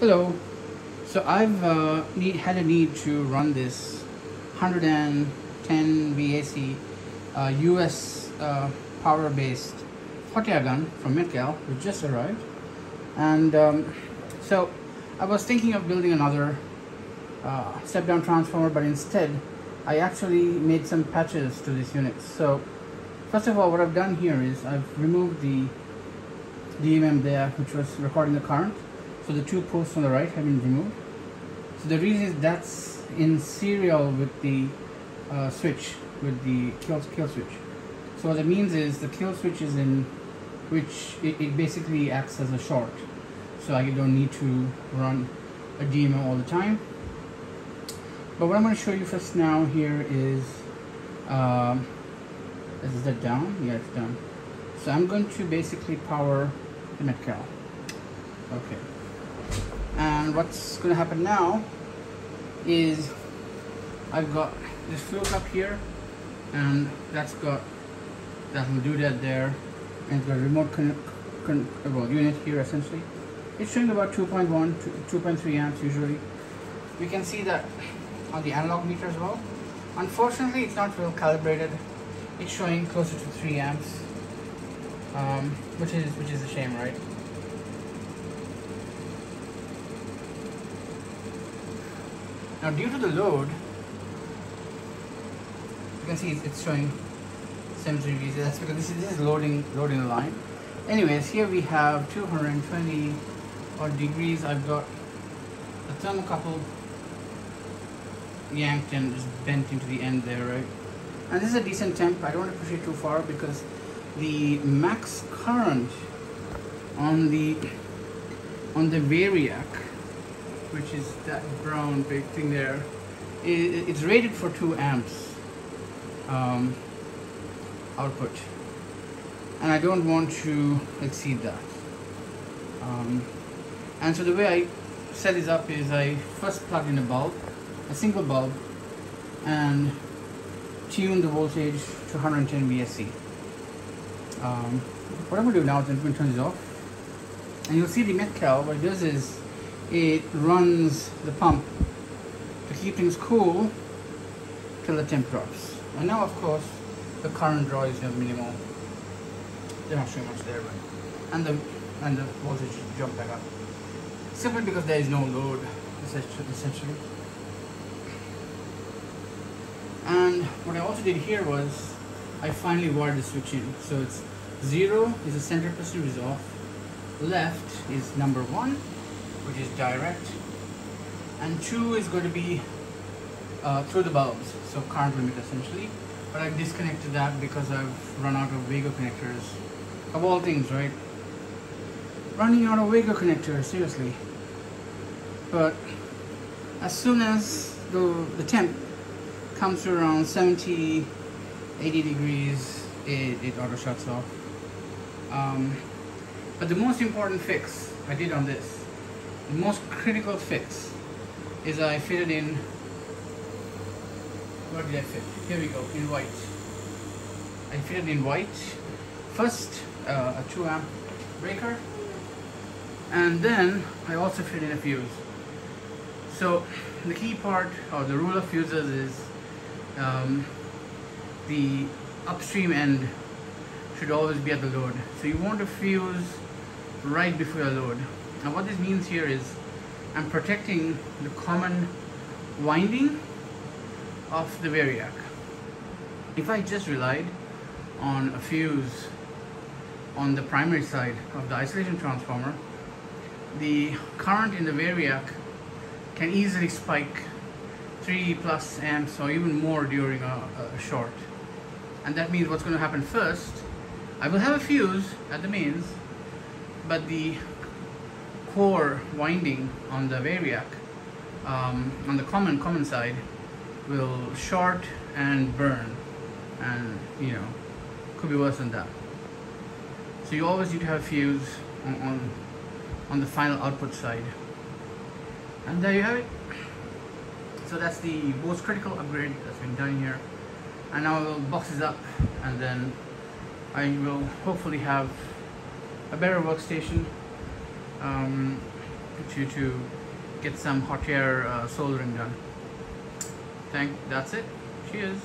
Hello. So I've uh, need, had a need to run this 110 VAC uh, US uh, power-based hot air gun from Metcal, which just arrived. And um, so I was thinking of building another uh, step-down transformer, but instead I actually made some patches to this unit. So first of all, what I've done here is I've removed the DMM there, which was recording the current. So the two posts on the right have been removed. So the reason is that's in serial with the uh, switch, with the kill, kill switch. So what that means is the kill switch is in which it, it basically acts as a short. So I don't need to run a DMM all the time. But what I'm going to show you first now here is, um, is that down? Yeah, it's down. So I'm going to basically power the Metcal. Okay. And what's going to happen now is I've got this fuel cup here and that's got that will do that there. And a remote con, con well, unit here essentially. It's showing about 2.1 2.3 amps usually. We can see that on the analog meter as well. Unfortunately it's not well calibrated. It's showing closer to 3 amps um, which is which is a shame right now due to the load you can see it's showing 73 VC that's because this is, this is loading loading the line. Anyways here we have 220 odd degrees. I've got the thermocouple yanked and just bent into the end there right? And this is a decent temp. I don't want to push it too far because the max current on the on the variac which is that brown big thing there. It's rated for 2 amps um, output. And I don't want to exceed that. Um, and so the way I set this up is I first plug in a bulb a single bulb and tune the voltage to 110 VSC um, what I'm going to do now is I'm going to turn this off. And you'll see the Metcal what it does is it runs the pump. To keep things cool till the temp drops. And now of course the current draw is minimal. They're not showing much there but and the and the voltage jump back up. Simply because there is no load essentially and what I also did here was I finally wired the switch in. So it's zero is the center positive is off. Left is number one which is direct and two is going to be uh, through the bulbs so current limit essentially. But I've disconnected that because I've run out of Wago connectors. Of all things right? Running out of Wago connectors seriously. But as soon as the, the temp comes to around 70 80 degrees it, it auto shuts off. Um, but the most important fix I did on this the most critical fix is I fitted in what did I fit? Here we go, in white. I fitted in white. First, uh, a 2 amp breaker. And then I also fit in a fuse. So the key part or the rule of fuses is um, the upstream end should always be at the load. So you want to fuse right before your load. Now what this means here is I'm protecting the common winding of the variac. If I just relied on a fuse on the primary side of the isolation transformer, the current in the variac can easily spike 3 plus amps or even more during a, a short. And that means what's going to happen first, I will have a fuse at the mains, but the core winding on the variac um, on the common common side will short and burn. And you know could be worse than that. So you always need to have fuse on, on, on the final output side. And there you have it. So that's the most critical upgrade that's been done here. And now I will box this up and then I will hopefully have a better workstation um, you to get some hot air uh, soldering done. Thank. That's it. Cheers.